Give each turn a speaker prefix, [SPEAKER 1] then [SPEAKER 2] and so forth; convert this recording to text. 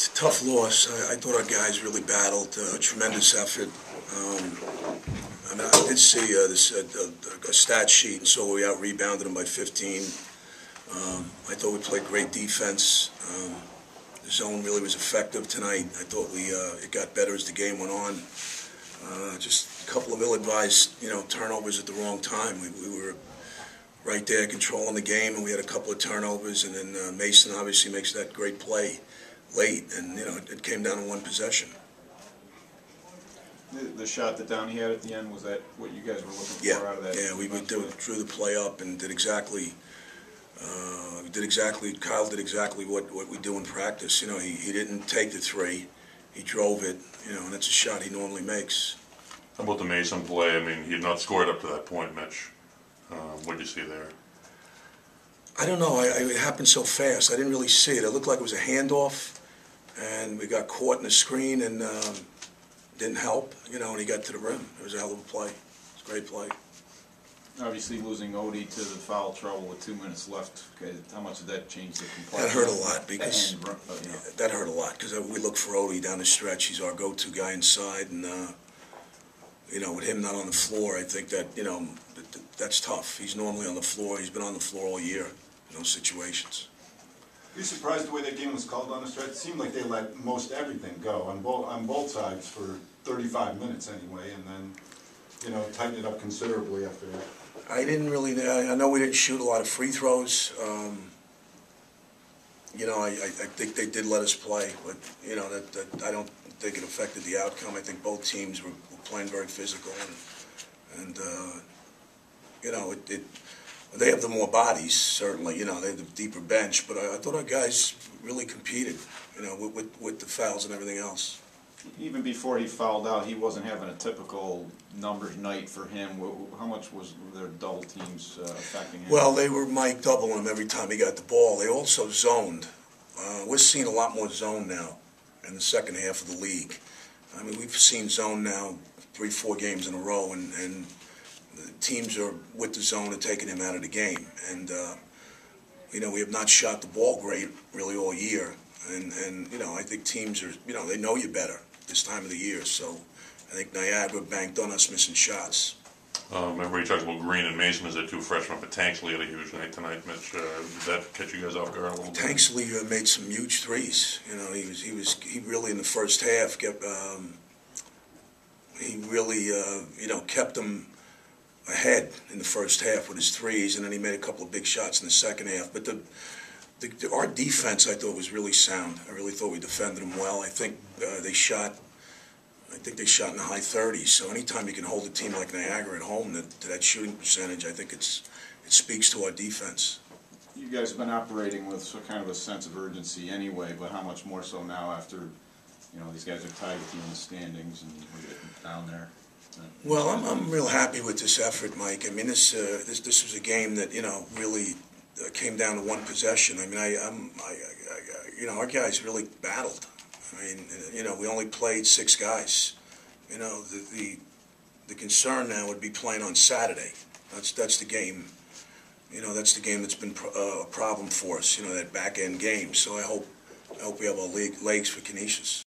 [SPEAKER 1] It's a tough loss. I, I thought our guys really battled. Uh, tremendous effort. Um, I mean, I did see uh, this uh, a, a stat sheet and saw we out rebounded them by 15. Um, I thought we played great defense. Um, the zone really was effective tonight. I thought we uh, it got better as the game went on. Uh, just a couple of ill-advised, you know, turnovers at the wrong time. We, we were right there controlling the game, and we had a couple of turnovers, and then uh, Mason obviously makes that great play late, and you know it, it came down to one possession.
[SPEAKER 2] The, the shot that Downey had at the end was that what you guys were looking
[SPEAKER 1] Yeah,
[SPEAKER 2] for out of that?
[SPEAKER 1] yeah, we, we drew, drew the play up and did exactly, uh, did exactly. Kyle did exactly what, what we do in practice. You know, he, he didn't take the three, he drove it. You know, and that's a shot he normally makes.
[SPEAKER 3] How about the Mason play? I mean, he had not scored up to that point, Mitch. Uh, what did you see there?
[SPEAKER 1] I don't know. I, I, it happened so fast. I didn't really see it. It looked like it was a handoff, and we got caught in the screen and um, didn't help. You know, and he got to the rim. It was a hell of a play. It was a great play.
[SPEAKER 2] Obviously losing Odie to the foul trouble with two minutes left. Okay, how much did that change the complexion?
[SPEAKER 1] That hurt a lot because
[SPEAKER 2] And, uh, you know,
[SPEAKER 1] that hurt a lot because we look for Odie down the stretch. He's our go-to guy inside, and uh, you know, with him not on the floor, I think that you know th- th- that's tough. He's normally on the floor. He's been on the floor all year in those situations.
[SPEAKER 4] You surprised the way that game was called on the stretch? It seemed like they let most everything go on both on both sides for 35 minutes anyway, and then you know tightened it up considerably after that.
[SPEAKER 1] I didn't really. I know we didn't shoot a lot of free throws. Um, you know, I, I, I think they did let us play, but you know that, that I don't think it affected the outcome. I think both teams were, were playing very physical, and and uh, you know it, it. They have the more bodies, certainly. You know, they have the deeper bench, but I, I thought our guys really competed. You know, with, with with the fouls and everything else.
[SPEAKER 2] even before he fouled out, he wasn't having a typical numbers night for him. How much was their double teams uh, affecting him?
[SPEAKER 1] Well, they were Mike doubling him every time he got the ball. They also zoned. Uh, we're seeing a lot more zone now in the second half of the league. I mean, we've seen zone now three, four games in a row, and, and teams are with the zone and taking him out of the game. And, uh, you know, we have not shot the ball great really all year. And, and, you know, I think teams are, you know, they know you better this time of the year. So I think Niagara banked on us missing shots.
[SPEAKER 3] Uh, remember you talked about Green and Mason as their two freshmen, but Tanksley had a huge night tonight, Mitch. Uh, did that catch you guys off guard a little bit?
[SPEAKER 1] Tanksley uh, made some huge threes. You know, he was he was he really in the first half kept um, he really uh, you know kept them ahead in the first half with his threes, and then he made a couple of big shots in the second half. But the, the, the our defense I thought was really sound. I really thought we defended them well. I think uh, they shot. I think they shot in the high 30s. So anytime you can hold a team like Niagara at home to, to that shooting percentage, I think it's it speaks to our defense.
[SPEAKER 2] you guys have been operating with so kind of a sense of urgency anyway, but how much more so now after you know these guys are tied with you in the standings and we're getting down there.
[SPEAKER 1] Well, I'm, I'm real happy with this effort, Mike. I mean, this uh, this this was a game that you know really uh, came down to one possession. I mean, I, I'm, I, I, you know, our guys really battled. I mean, uh, you know, we only played six guys. You know, the the, the concern now would be playing on Saturday. That's that's the game. You know, that's the game that's been pro- uh, a problem for us. You know, that back end game. So I hope I hope we have our leg, legs for Canisius.